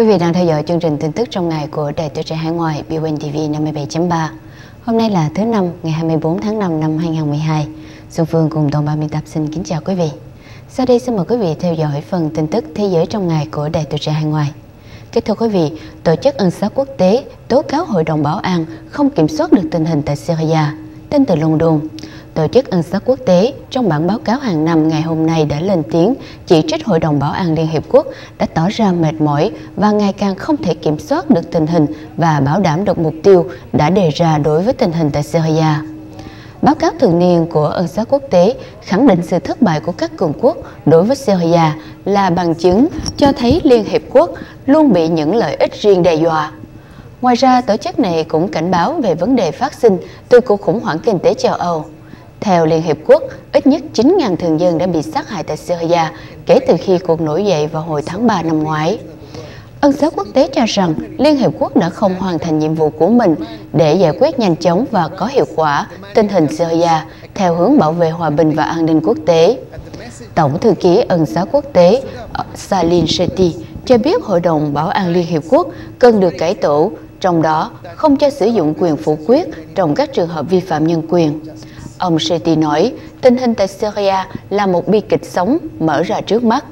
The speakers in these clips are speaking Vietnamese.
Quý vị đang theo dõi chương trình tin tức trong ngày của Đài Tuổi Trẻ Hải Ngoại BON TV 57.3. Hôm nay là thứ năm, ngày 24 tháng 5 năm 2012. Xuân Phương cùng toàn ban biên tập xin kính chào quý vị. Sau đây xin mời quý vị theo dõi phần tin tức thế giới trong ngày của Đài Tuổi Trẻ Hải Ngoại. Kính thưa quý vị, Tổ chức Ân xá Quốc tế tố cáo Hội đồng Bảo an không kiểm soát được tình hình tại Syria. Tin từ London, Tổ chức Ân xá Quốc tế trong bản báo cáo hàng năm ngày hôm nay đã lên tiếng chỉ trích Hội đồng Bảo an Liên Hiệp Quốc đã tỏ ra mệt mỏi và ngày càng không thể kiểm soát được tình hình và bảo đảm được mục tiêu đã đề ra đối với tình hình tại Syria. Báo cáo thường niên của Ân xá Quốc tế khẳng định sự thất bại của các cường quốc đối với Syria là bằng chứng cho thấy Liên Hiệp Quốc luôn bị những lợi ích riêng đe dọa. Ngoài ra, tổ chức này cũng cảnh báo về vấn đề phát sinh từ cuộc khủng hoảng kinh tế châu Âu. Theo Liên Hiệp Quốc, ít nhất 9.000 thường dân đã bị sát hại tại Syria kể từ khi cuộc nổi dậy vào hồi tháng 3 năm ngoái. Ân xá quốc tế cho rằng Liên Hiệp Quốc đã không hoàn thành nhiệm vụ của mình để giải quyết nhanh chóng và có hiệu quả tình hình Syria theo hướng bảo vệ hòa bình và an ninh quốc tế. Tổng thư ký Ân xá quốc tế ờ, Salin Shetty cho biết Hội đồng Bảo an Liên Hiệp Quốc cần được cải tổ, trong đó không cho sử dụng quyền phủ quyết trong các trường hợp vi phạm nhân quyền. Ông Seti nói, tình hình tại Syria là một bi kịch sống mở ra trước mắt.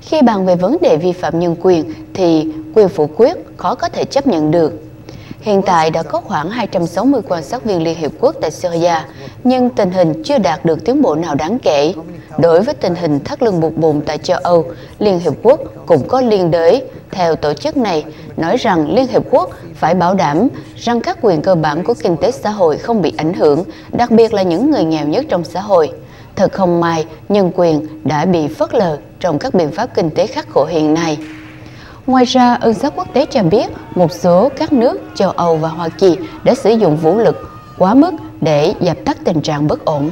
Khi bàn về vấn đề vi phạm nhân quyền thì quyền phủ quyết khó có thể chấp nhận được. Hiện tại đã có khoảng 260 quan sát viên Liên Hiệp Quốc tại Syria, nhưng tình hình chưa đạt được tiến bộ nào đáng kể. Đối với tình hình thắt lưng buộc bùn tại châu Âu, Liên Hiệp Quốc cũng có liên đới. Theo tổ chức này, nói rằng Liên Hiệp Quốc phải bảo đảm rằng các quyền cơ bản của kinh tế xã hội không bị ảnh hưởng, đặc biệt là những người nghèo nhất trong xã hội. Thật không may, nhân quyền đã bị phớt lờ trong các biện pháp kinh tế khắc khổ hiện nay. Ngoài ra, ân xá quốc tế cho biết một số các nước châu Âu và Hoa Kỳ đã sử dụng vũ lực quá mức để dập tắt tình trạng bất ổn.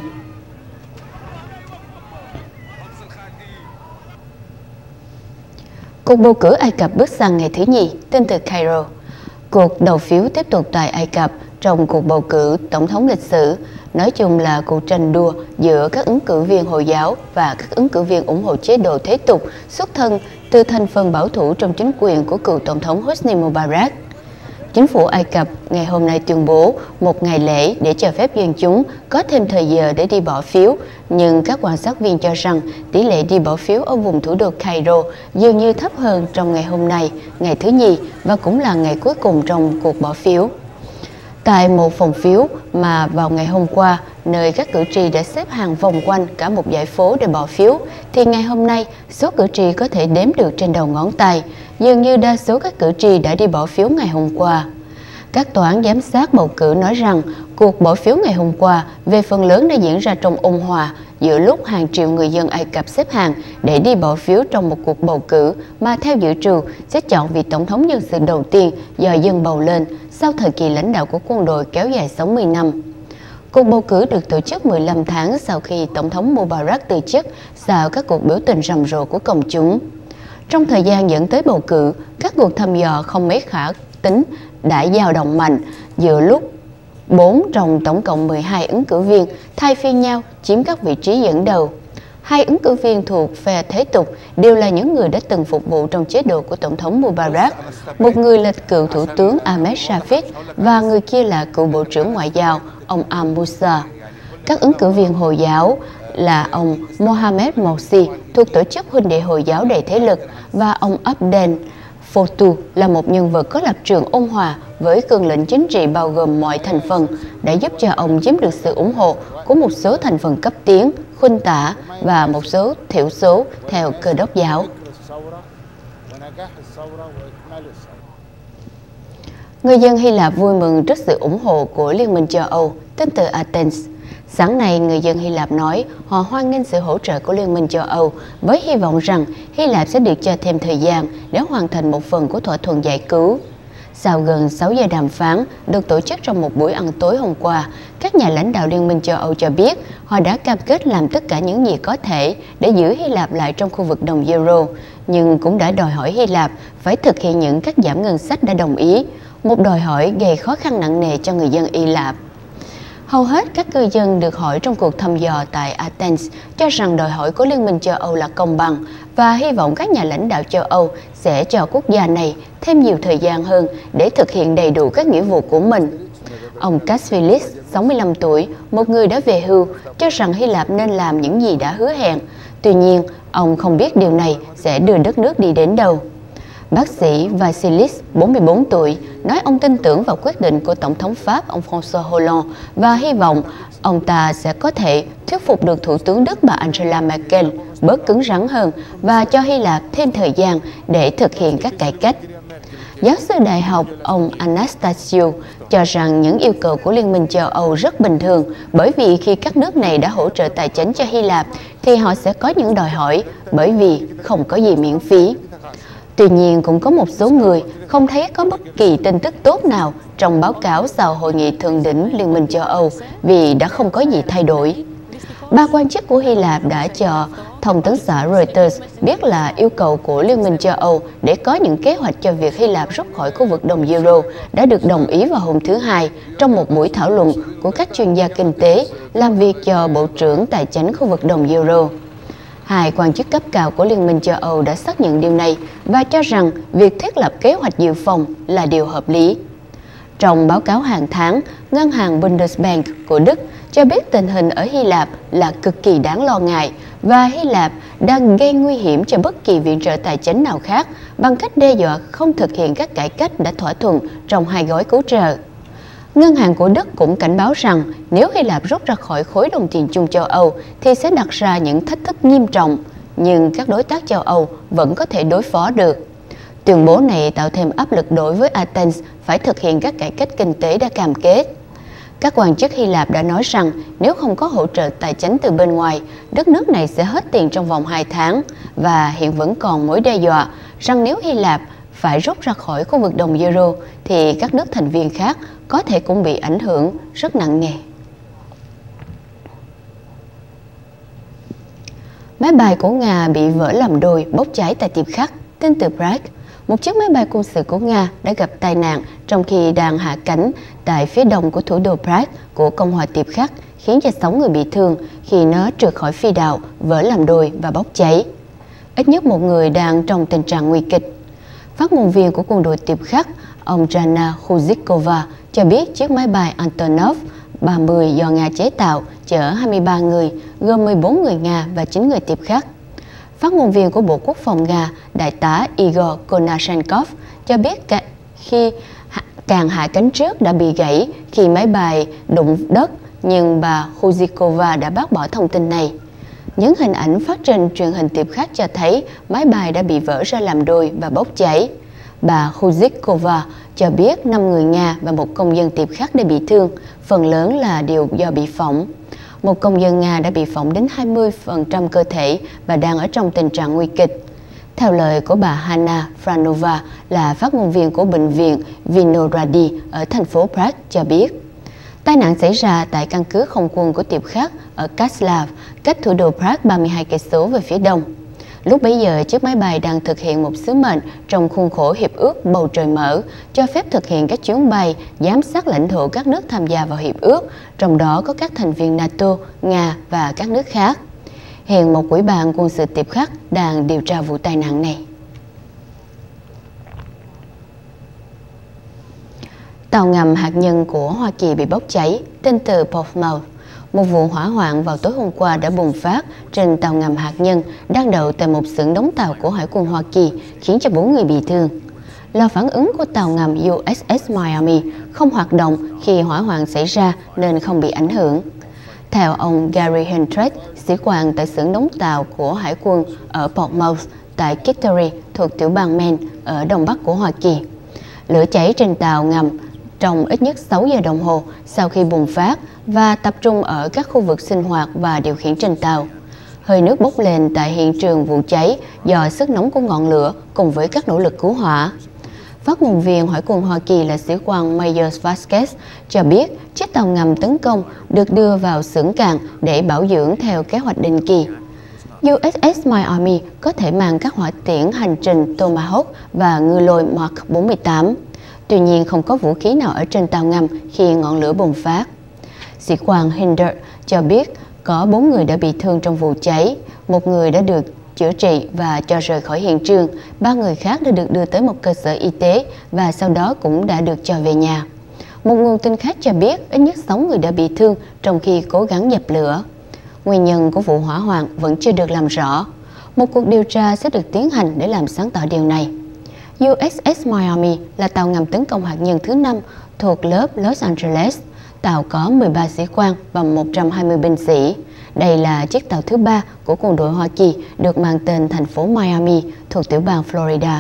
Cuộc bầu cử Ai Cập bước sang ngày thứ nhì, tin từ Cairo. Cuộc đầu phiếu tiếp tục tại Ai Cập trong cuộc bầu cử tổng thống lịch sử, nói chung là cuộc tranh đua giữa các ứng cử viên Hồi giáo và các ứng cử viên ủng hộ chế độ thế tục xuất thân từ thành phần bảo thủ trong chính quyền của cựu tổng thống Hosni Mubarak. Chính phủ Ai Cập ngày hôm nay tuyên bố một ngày lễ để cho phép dân chúng có thêm thời giờ để đi bỏ phiếu, nhưng các quan sát viên cho rằng tỷ lệ đi bỏ phiếu ở vùng thủ đô Cairo dường như thấp hơn trong ngày hôm nay, ngày thứ nhì và cũng là ngày cuối cùng trong cuộc bỏ phiếu. Tại một phòng phiếu mà vào ngày hôm qua, nơi các cử tri đã xếp hàng vòng quanh cả một dãy phố để bỏ phiếu, thì ngày hôm nay số cử tri có thể đếm được trên đầu ngón tay. Dường như đa số các cử tri đã đi bỏ phiếu ngày hôm qua. Các tòa án giám sát bầu cử nói rằng cuộc bỏ phiếu ngày hôm qua về phần lớn đã diễn ra trong ôn hòa giữa lúc hàng triệu người dân Ai Cập xếp hàng để đi bỏ phiếu trong một cuộc bầu cử mà theo dự trù sẽ chọn vị tổng thống nhân sự đầu tiên do dân bầu lên sau thời kỳ lãnh đạo của quân đội kéo dài 60 năm. Cuộc bầu cử được tổ chức 15 tháng sau khi Tổng thống Mubarak từ chức sau các cuộc biểu tình rầm rộ của công chúng. Trong thời gian dẫn tới bầu cử, các cuộc thăm dò không mấy khả tính đã dao động mạnh giữa lúc 4 trong tổng cộng 12 ứng cử viên thay phiên nhau chiếm các vị trí dẫn đầu. Hai ứng cử viên thuộc phe thế tục đều là những người đã từng phục vụ trong chế độ của Tổng thống Mubarak. Một người là cựu Thủ tướng Ahmed Shafik và người kia là cựu Bộ trưởng Ngoại giao, ông Al Musa. Các ứng cử viên Hồi giáo là ông Mohamed Morsi, thuộc tổ chức huynh đệ Hồi giáo đầy thế lực, và ông Abdel Fotu là một nhân vật có lập trường ôn hòa với cương lĩnh chính trị bao gồm mọi thành phần đã giúp cho ông chiếm được sự ủng hộ của một số thành phần cấp tiến, khuynh tả và một số thiểu số theo cơ đốc giáo. Người dân Hy Lạp vui mừng trước sự ủng hộ của Liên minh châu Âu, tên từ Athens. Sáng nay, người dân Hy Lạp nói họ hoan nghênh sự hỗ trợ của Liên minh châu Âu với hy vọng rằng Hy Lạp sẽ được cho thêm thời gian để hoàn thành một phần của thỏa thuận giải cứu. Sau gần 6 giờ đàm phán được tổ chức trong một buổi ăn tối hôm qua, các nhà lãnh đạo Liên minh châu Âu cho biết họ đã cam kết làm tất cả những gì có thể để giữ Hy Lạp lại trong khu vực đồng euro, nhưng cũng đã đòi hỏi Hy Lạp phải thực hiện những cắt giảm ngân sách đã đồng ý, một đòi hỏi gây khó khăn nặng nề cho người dân Hy Lạp. Hầu hết các cư dân được hỏi trong cuộc thăm dò tại Athens cho rằng đòi hỏi của Liên minh châu Âu là công bằng và hy vọng các nhà lãnh đạo châu Âu sẽ cho quốc gia này thêm nhiều thời gian hơn để thực hiện đầy đủ các nghĩa vụ của mình. Ông Kasvilis, 65 tuổi, một người đã về hưu, cho rằng Hy Lạp nên làm những gì đã hứa hẹn. Tuy nhiên, ông không biết điều này sẽ đưa đất nước đi đến đâu. Bác sĩ Vasilis, 44 tuổi, nói ông tin tưởng vào quyết định của Tổng thống Pháp ông François Hollande và hy vọng ông ta sẽ có thể thuyết phục được Thủ tướng Đức bà Angela Merkel bớt cứng rắn hơn và cho Hy Lạp thêm thời gian để thực hiện các cải cách. Giáo sư đại học ông Anastasio cho rằng những yêu cầu của Liên minh châu Âu rất bình thường bởi vì khi các nước này đã hỗ trợ tài chính cho Hy Lạp thì họ sẽ có những đòi hỏi bởi vì không có gì miễn phí. Tuy nhiên cũng có một số người không thấy có bất kỳ tin tức tốt nào trong báo cáo sau hội nghị thượng đỉnh Liên minh châu Âu vì đã không có gì thay đổi. Ba quan chức của Hy Lạp đã cho thông tấn xã Reuters biết là yêu cầu của Liên minh châu Âu để có những kế hoạch cho việc Hy Lạp rút khỏi khu vực đồng euro đã được đồng ý vào hôm thứ Hai trong một buổi thảo luận của các chuyên gia kinh tế làm việc cho Bộ trưởng Tài chính khu vực đồng euro. Hai quan chức cấp cao của Liên minh châu Âu đã xác nhận điều này và cho rằng việc thiết lập kế hoạch dự phòng là điều hợp lý. Trong báo cáo hàng tháng, Ngân hàng Bundesbank của Đức cho biết tình hình ở Hy Lạp là cực kỳ đáng lo ngại và Hy Lạp đang gây nguy hiểm cho bất kỳ viện trợ tài chính nào khác bằng cách đe dọa không thực hiện các cải cách đã thỏa thuận trong hai gói cứu trợ. Ngân hàng của Đức cũng cảnh báo rằng nếu Hy Lạp rút ra khỏi khối đồng tiền chung châu Âu thì sẽ đặt ra những thách thức nghiêm trọng, nhưng các đối tác châu Âu vẫn có thể đối phó được. Tuyên bố này tạo thêm áp lực đối với Athens phải thực hiện các cải cách kinh tế đã cam kết. Các quan chức Hy Lạp đã nói rằng nếu không có hỗ trợ tài chính từ bên ngoài, đất nước này sẽ hết tiền trong vòng 2 tháng và hiện vẫn còn mối đe dọa rằng nếu Hy Lạp phải rút ra khỏi khu vực đồng euro thì các nước thành viên khác có thể cũng bị ảnh hưởng rất nặng nề. Máy bay của Nga bị vỡ làm đôi bốc cháy tại tiệm khắc, tin từ Prague. Một chiếc máy bay quân sự của Nga đã gặp tai nạn trong khi đang hạ cánh tại phía đông của thủ đô Prague của Cộng hòa Tiệp Khắc, khiến cho 6 người bị thương khi nó trượt khỏi phi đạo, vỡ làm đôi và bốc cháy. Ít nhất một người đang trong tình trạng nguy kịch. Phát ngôn viên của quân đội Tiệp Khắc, ông Jana Khuzikova cho biết chiếc máy bay Antonov 30 do Nga chế tạo chở 23 người, gồm 14 người Nga và 9 người Tiệp Khắc. Phát ngôn viên của Bộ Quốc phòng Nga, Đại tá Igor Konashenkov cho biết cả khi càng hạ cánh trước đã bị gãy khi máy bay đụng đất, nhưng bà Khuzikova đã bác bỏ thông tin này. Những hình ảnh phát trên truyền hình tiệp khắc cho thấy máy bay đã bị vỡ ra làm đôi và bốc cháy. Bà Khuzikova cho biết 5 người Nga và một công dân tiệp khắc đã bị thương, phần lớn là điều do bị phỏng. Một công dân Nga đã bị phỏng đến 20% cơ thể và đang ở trong tình trạng nguy kịch. Theo lời của bà Hanna Franova là phát ngôn viên của bệnh viện Vinoradi ở thành phố Prague cho biết. Tai nạn xảy ra tại căn cứ không quân của tiệp khắc ở Kaslav, cách thủ đô Prague 32 cây số về phía đông. Lúc bấy giờ, chiếc máy bay đang thực hiện một sứ mệnh trong khuôn khổ hiệp ước bầu trời mở, cho phép thực hiện các chuyến bay giám sát lãnh thổ các nước tham gia vào hiệp ước, trong đó có các thành viên NATO, Nga và các nước khác. Hiện một quỹ ban quân sự tiệp khắc đang điều tra vụ tai nạn này. Tàu ngầm hạt nhân của Hoa Kỳ bị bốc cháy, tên từ Portsmouth. Một vụ hỏa hoạn vào tối hôm qua đã bùng phát trên tàu ngầm hạt nhân đang đậu tại một xưởng đóng tàu của Hải quân Hoa Kỳ, khiến cho bốn người bị thương. Lò phản ứng của tàu ngầm USS Miami không hoạt động khi hỏa hoạn xảy ra nên không bị ảnh hưởng. Theo ông Gary Hendrick, sĩ quan tại xưởng đóng tàu của Hải quân ở Portsmouth tại Kittery thuộc tiểu bang Maine ở đông bắc của Hoa Kỳ. Lửa cháy trên tàu ngầm trong ít nhất 6 giờ đồng hồ sau khi bùng phát và tập trung ở các khu vực sinh hoạt và điều khiển trên tàu. Hơi nước bốc lên tại hiện trường vụ cháy do sức nóng của ngọn lửa cùng với các nỗ lực cứu hỏa. Phát ngôn viên Hải quân Hoa Kỳ là sĩ quan Major Vasquez cho biết chiếc tàu ngầm tấn công được đưa vào xưởng cạn để bảo dưỡng theo kế hoạch định kỳ. USS Miami có thể mang các hỏa tiễn hành trình Tomahawk và ngư lôi Mark 48. Tuy nhiên không có vũ khí nào ở trên tàu ngầm khi ngọn lửa bùng phát. Sĩ quan Hinder cho biết có 4 người đã bị thương trong vụ cháy, một người đã được chữa trị và cho rời khỏi hiện trường, ba người khác đã được đưa tới một cơ sở y tế và sau đó cũng đã được cho về nhà. Một nguồn tin khác cho biết ít nhất 6 người đã bị thương trong khi cố gắng dập lửa. Nguyên nhân của vụ hỏa hoạn vẫn chưa được làm rõ. Một cuộc điều tra sẽ được tiến hành để làm sáng tỏ điều này. USS Miami là tàu ngầm tấn công hạt nhân thứ năm thuộc lớp Los Angeles. Tàu có 13 sĩ quan và 120 binh sĩ. Đây là chiếc tàu thứ ba của quân đội Hoa Kỳ được mang tên thành phố Miami thuộc tiểu bang Florida.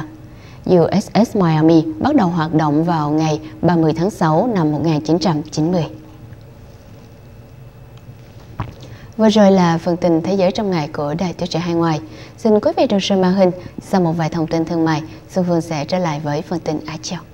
USS Miami bắt đầu hoạt động vào ngày 30 tháng 6 năm 1990. Vừa rồi là phần tin thế giới trong ngày của Đài Tiếng Trẻ Hai Ngoài. Xin quý vị đồng sơn màn hình, sau một vài thông tin thương mại, Xuân Phương sẽ trở lại với phần tin Á Châu.